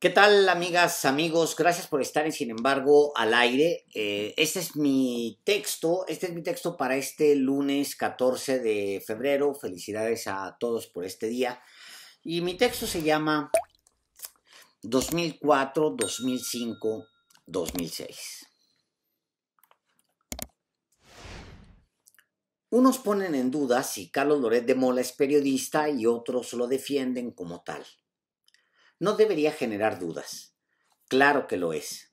¿Qué tal, amigas, amigos? Gracias por estar en Sin embargo al aire. Eh, este es mi texto, este es mi texto para este lunes 14 de febrero. Felicidades a todos por este día. Y mi texto se llama 2004, 2005, 2006. Unos ponen en duda si Carlos Loret de Mola es periodista y otros lo defienden como tal no debería generar dudas. Claro que lo es,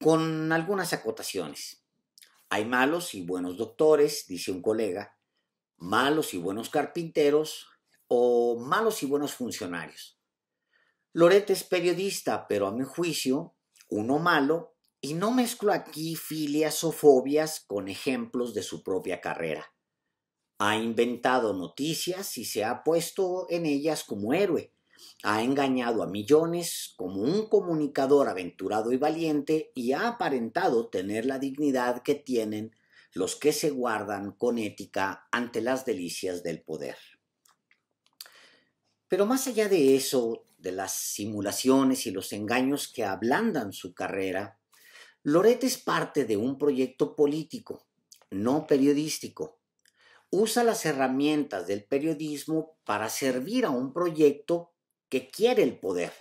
con algunas acotaciones. Hay malos y buenos doctores, dice un colega, malos y buenos carpinteros o malos y buenos funcionarios. Loret es periodista, pero a mi juicio, uno malo, y no mezclo aquí filias o fobias con ejemplos de su propia carrera. Ha inventado noticias y se ha puesto en ellas como héroe, ha engañado a millones como un comunicador aventurado y valiente y ha aparentado tener la dignidad que tienen los que se guardan con ética ante las delicias del poder. Pero más allá de eso, de las simulaciones y los engaños que ablandan su carrera, Loret es parte de un proyecto político, no periodístico. Usa las herramientas del periodismo para servir a un proyecto que quiere el poder.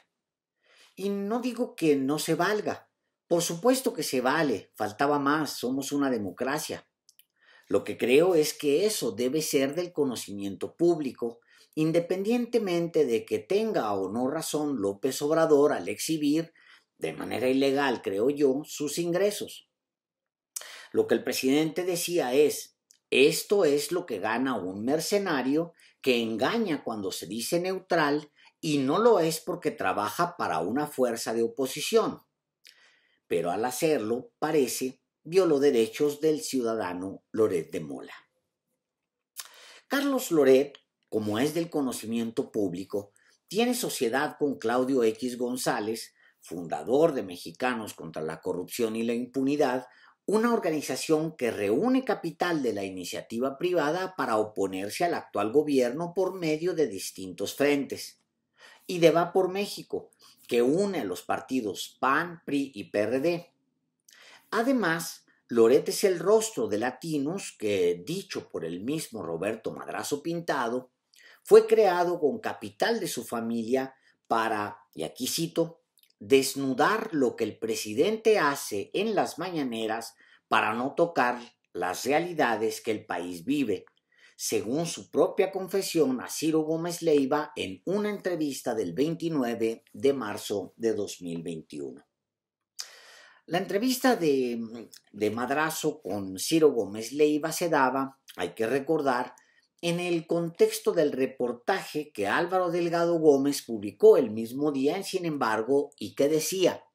Y no digo que no se valga. Por supuesto que se vale, faltaba más, somos una democracia. Lo que creo es que eso debe ser del conocimiento público, independientemente de que tenga o no razón López Obrador al exhibir, de manera ilegal, creo yo, sus ingresos. Lo que el presidente decía es, esto es lo que gana un mercenario que engaña cuando se dice neutral y no lo es porque trabaja para una fuerza de oposición. Pero al hacerlo, parece, violó derechos del ciudadano Loret de Mola. Carlos Loret, como es del conocimiento público, tiene sociedad con Claudio X González, fundador de Mexicanos contra la Corrupción y la Impunidad, una organización que reúne capital de la iniciativa privada para oponerse al actual gobierno por medio de distintos frentes y de Va por México, que une a los partidos PAN, PRI y PRD. Además, Loret es el rostro de Latinos que, dicho por el mismo Roberto Madrazo Pintado, fue creado con capital de su familia para, y aquí cito, desnudar lo que el presidente hace en las mañaneras para no tocar las realidades que el país vive, según su propia confesión a Ciro Gómez Leiva en una entrevista del 29 de marzo de 2021. La entrevista de, de Madrazo con Ciro Gómez Leiva se daba, hay que recordar, en el contexto del reportaje que Álvaro Delgado Gómez publicó el mismo día Sin embargo y que decía,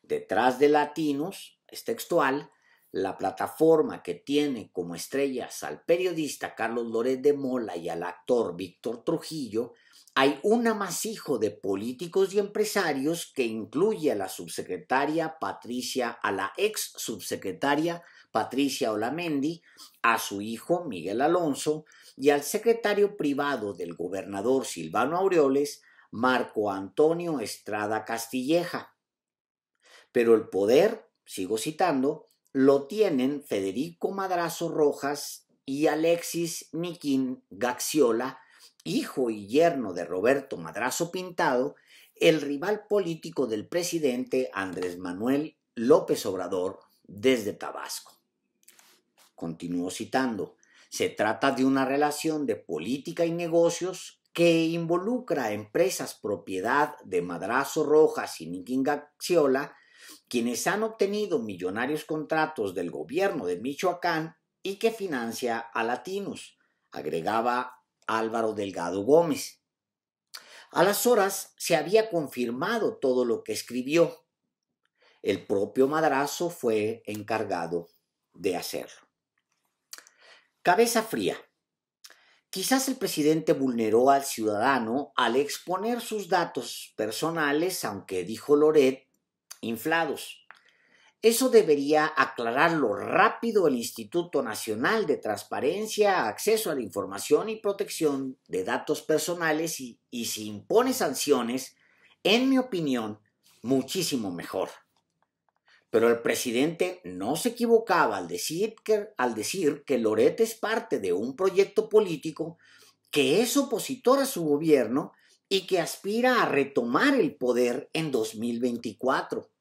detrás de Latinos, es textual, la plataforma que tiene como estrellas al periodista Carlos Loret de Mola y al actor Víctor Trujillo, hay un amasijo de políticos y empresarios que incluye a la subsecretaria Patricia, a la ex subsecretaria Patricia Olamendi, a su hijo Miguel Alonso y al secretario privado del gobernador Silvano Aureoles, Marco Antonio Estrada Castilleja. Pero el poder, sigo citando, lo tienen Federico Madrazo Rojas y Alexis Niquín Gaxiola, hijo y yerno de Roberto Madrazo Pintado, el rival político del presidente Andrés Manuel López Obrador desde Tabasco. Continúo citando, se trata de una relación de política y negocios que involucra a empresas propiedad de Madrazo Rojas y Niquín Gaxiola quienes han obtenido millonarios contratos del gobierno de Michoacán y que financia a latinos, agregaba Álvaro Delgado Gómez. A las horas se había confirmado todo lo que escribió. El propio Madrazo fue encargado de hacerlo. Cabeza fría. Quizás el presidente vulneró al ciudadano al exponer sus datos personales, aunque dijo Loret inflados. Eso debería aclararlo rápido el Instituto Nacional de Transparencia, Acceso a la Información y Protección de Datos Personales y, si impone sanciones, en mi opinión, muchísimo mejor. Pero el presidente no se equivocaba al decir que, al decir que Loret es parte de un proyecto político que es opositor a su gobierno y que aspira a retomar el poder en 2024.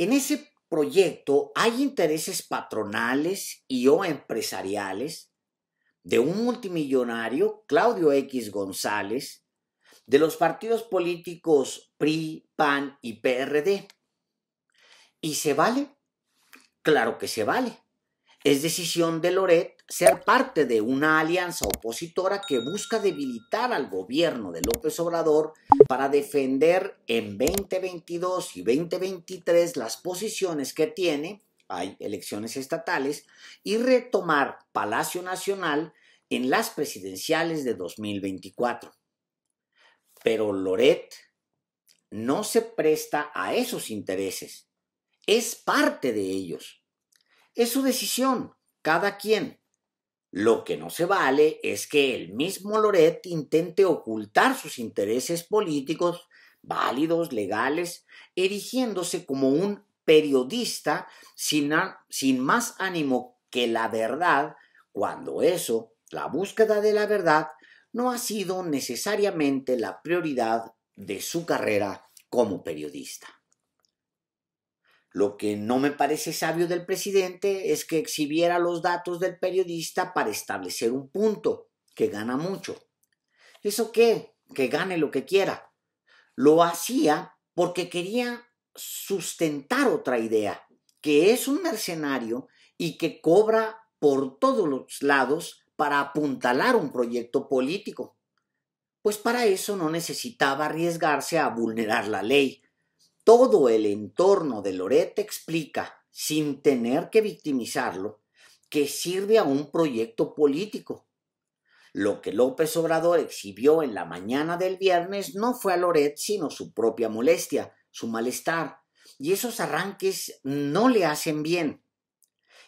En ese proyecto hay intereses patronales y o empresariales de un multimillonario, Claudio X González, de los partidos políticos PRI, PAN y PRD. ¿Y se vale? Claro que se vale. Es decisión de Loret ser parte de una alianza opositora que busca debilitar al gobierno de López Obrador para defender en 2022 y 2023 las posiciones que tiene, hay elecciones estatales, y retomar Palacio Nacional en las presidenciales de 2024. Pero Loret no se presta a esos intereses, es parte de ellos. Es su decisión, cada quien. Lo que no se vale es que el mismo Loret intente ocultar sus intereses políticos válidos, legales, erigiéndose como un periodista sin, sin, más ánimo que la verdad, cuando eso, la búsqueda de la verdad, no ha sido necesariamente la prioridad de su carrera como periodista. Lo que no me parece sabio del presidente es que exhibiera los datos del periodista para establecer un punto, que gana mucho. ¿Eso qué? Que gane lo que quiera. Lo hacía porque quería sustentar otra idea, que es un mercenario y que cobra por todos los lados para apuntalar un proyecto político. Pues para eso no necesitaba arriesgarse a vulnerar la ley, todo el entorno de Loret explica, sin tener que victimizarlo, que sirve a un proyecto político. Lo que López Obrador exhibió en la mañana del viernes no fue a Loret, sino su propia molestia, su malestar, y esos arranques no le hacen bien.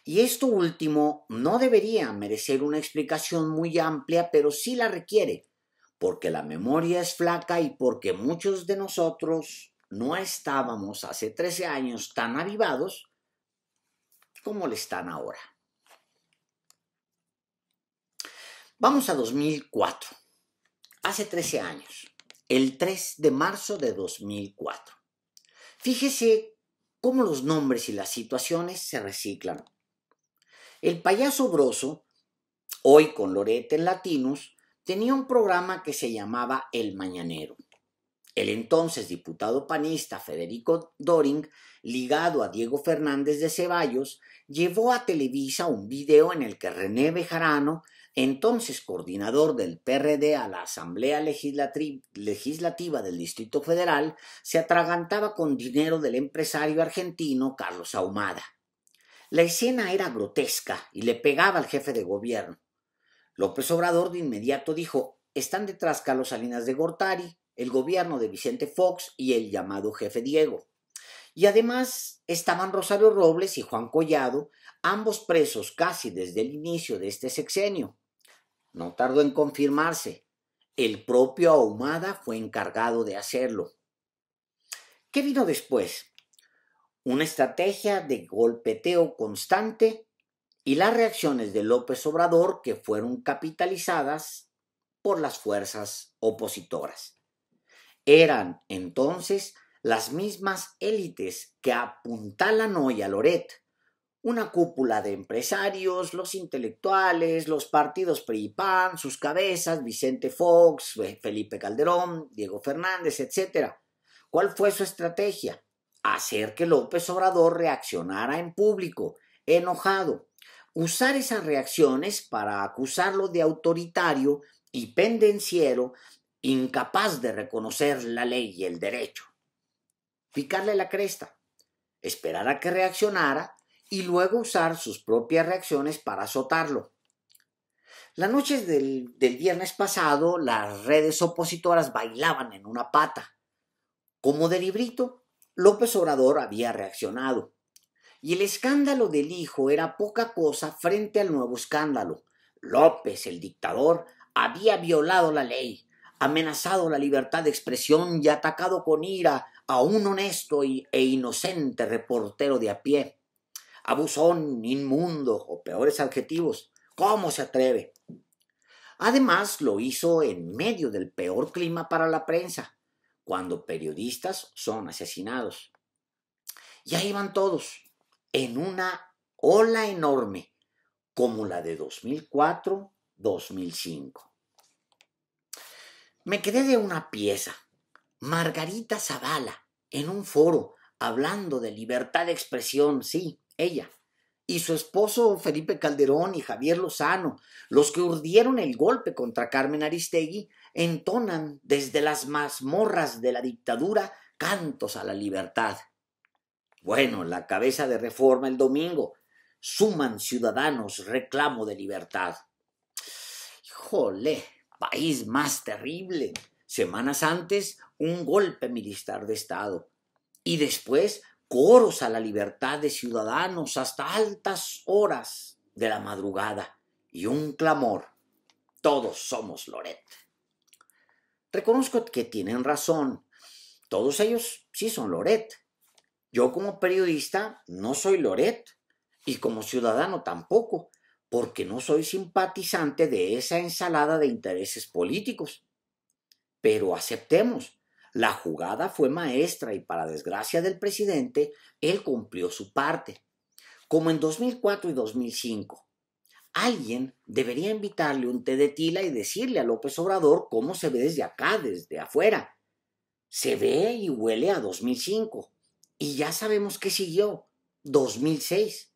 Y esto último no debería merecer una explicación muy amplia, pero sí la requiere, porque la memoria es flaca y porque muchos de nosotros no estábamos hace 13 años tan avivados como le están ahora. Vamos a 2004, hace 13 años, el 3 de marzo de 2004. Fíjese cómo los nombres y las situaciones se reciclan. El payaso Broso, hoy con Lorete en Latinus, tenía un programa que se llamaba El Mañanero. El entonces diputado panista Federico Doring, ligado a Diego Fernández de Ceballos, llevó a Televisa un video en el que René Bejarano, entonces coordinador del PRD a la Asamblea Legislativa del Distrito Federal, se atragantaba con dinero del empresario argentino Carlos Ahumada. La escena era grotesca y le pegaba al jefe de gobierno. López Obrador de inmediato dijo, están detrás Carlos Salinas de Gortari, el gobierno de Vicente Fox y el llamado jefe Diego. Y además estaban Rosario Robles y Juan Collado, ambos presos casi desde el inicio de este sexenio. No tardó en confirmarse. El propio Ahumada fue encargado de hacerlo. ¿Qué vino después? Una estrategia de golpeteo constante y las reacciones de López Obrador que fueron capitalizadas por las fuerzas opositoras. Eran entonces las mismas élites que apuntalan hoy a Loret, una cúpula de empresarios, los intelectuales, los partidos PRI PAN, sus cabezas, Vicente Fox, Felipe Calderón, Diego Fernández, etc. ¿Cuál fue su estrategia? Hacer que López Obrador reaccionara en público, enojado, usar esas reacciones para acusarlo de autoritario y pendenciero incapaz de reconocer la ley y el derecho. Picarle la cresta, esperar a que reaccionara y luego usar sus propias reacciones para azotarlo. La noche del, del, viernes pasado las redes opositoras bailaban en una pata. Como de librito, López Obrador había reaccionado. Y el escándalo del hijo era poca cosa frente al nuevo escándalo. López, el dictador, había violado la ley, amenazado la libertad de expresión y atacado con ira a un honesto e inocente reportero de a pie. Abusón, inmundo o peores adjetivos. ¿Cómo se atreve? Además, lo hizo en medio del peor clima para la prensa, cuando periodistas son asesinados. Ya iban todos en una ola enorme, como la de 2004-2005. Me quedé de una pieza. Margarita Zavala, en un foro, hablando de libertad de expresión, sí, ella, y su esposo Felipe Calderón y Javier Lozano, los que urdieron el golpe contra Carmen Aristegui, entonan desde las mazmorras de la dictadura cantos a la libertad. Bueno, la cabeza de reforma el domingo. Suman ciudadanos reclamo de libertad. Jole, país más terrible. Semanas antes, un golpe militar de Estado. Y después, coros a la libertad de ciudadanos hasta altas horas de la madrugada. Y un clamor. Todos somos Loret. Reconozco que tienen razón. Todos ellos sí son Loret. Yo como periodista no soy Loret y como ciudadano tampoco, porque no soy simpatizante de esa ensalada de intereses políticos. Pero aceptemos, la jugada fue maestra y para desgracia del presidente, él cumplió su parte. Como en 2004 y 2005. Alguien debería invitarle un té de tila y decirle a López Obrador cómo se ve desde acá, desde afuera. Se ve y huele a 2005. Y ya sabemos qué siguió. 2006.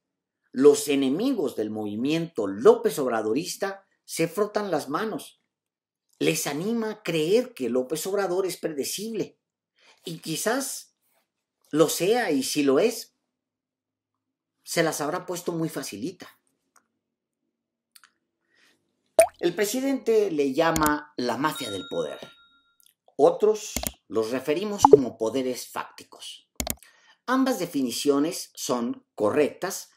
Los enemigos del movimiento López Obradorista se frotan las manos. Les anima a creer que López Obrador es predecible. Y quizás lo sea, y si lo es, se las habrá puesto muy facilita. El presidente le llama la mafia del poder. Otros los referimos como poderes fácticos. Ambas definiciones son correctas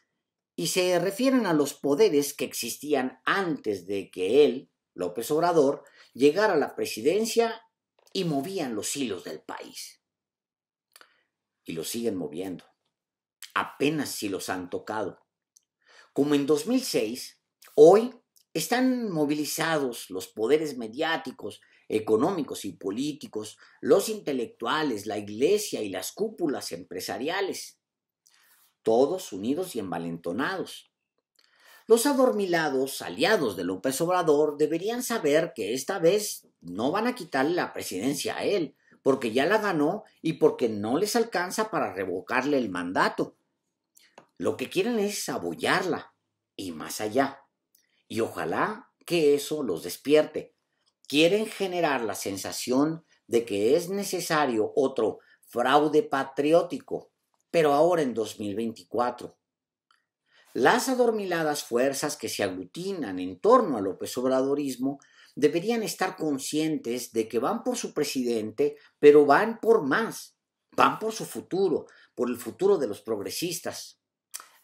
y se refieren a los poderes que existían antes de que él, López Obrador, llegara a la presidencia y movían los hilos del país. Y los siguen moviendo. Apenas si los han tocado. Como en 2006, hoy están movilizados los poderes mediáticos económicos y políticos, los intelectuales, la iglesia y las cúpulas empresariales, todos unidos y envalentonados. Los adormilados, aliados de López Obrador, deberían saber que esta vez no van a quitarle la presidencia a él, porque ya la ganó y porque no les alcanza para revocarle el mandato. Lo que quieren es abullarla y más allá. Y ojalá que eso los despierte, quieren generar la sensación de que es necesario otro fraude patriótico, pero ahora en 2024. Las adormiladas fuerzas que se aglutinan en torno al López Obradorismo deberían estar conscientes de que van por su presidente, pero van por más, van por su futuro, por el futuro de los progresistas.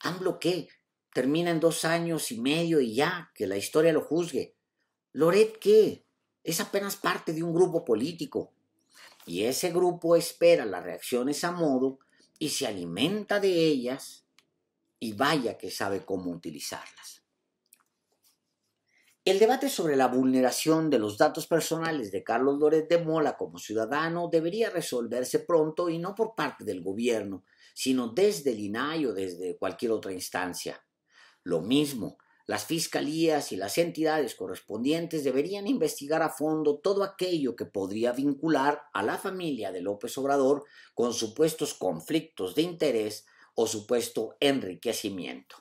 ¿AMLO qué? Termina en dos años y medio y ya, que la historia lo juzgue. ¿Loret qué? es apenas parte de un grupo político. Y ese grupo espera las reacciones a modo y se alimenta de ellas y vaya que sabe cómo utilizarlas. El debate sobre la vulneración de los datos personales de Carlos Loret de Mola como ciudadano debería resolverse pronto y no por parte del gobierno, sino desde el INAI o desde cualquier otra instancia. Lo mismo las fiscalías y las entidades correspondientes deberían investigar a fondo todo aquello que podría vincular a la familia de López Obrador con supuestos conflictos de interés o supuesto enriquecimiento.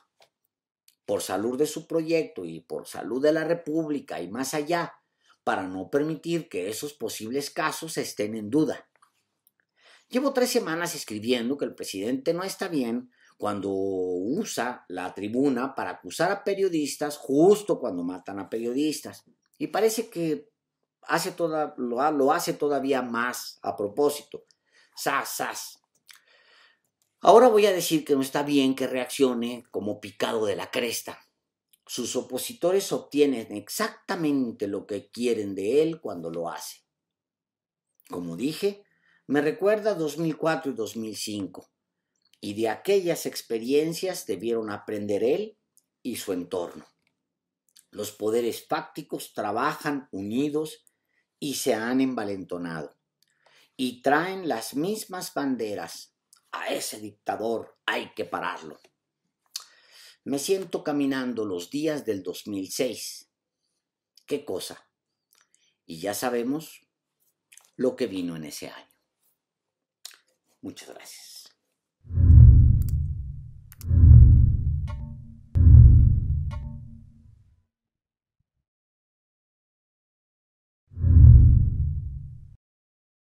Por salud de su proyecto y por salud de la República y más allá, para no permitir que esos posibles casos estén en duda. Llevo tres semanas escribiendo que el presidente no está bien cuando usa la tribuna para acusar a periodistas justo cuando matan a periodistas. Y parece que hace lo, lo hace todavía más a propósito. Sas, sas. Ahora voy a decir que no está bien que reaccione como picado de la cresta. Sus opositores obtienen exactamente lo que quieren de él cuando lo hace. Como dije, me recuerda 2004 y 2005, y de aquellas experiencias debieron aprender él y su entorno. Los poderes fácticos trabajan unidos y se han envalentonado, y traen las mismas banderas. A ese dictador hay que pararlo. Me siento caminando los días del 2006. ¿Qué cosa? Y ya sabemos lo que vino en ese año. Muchas gracias.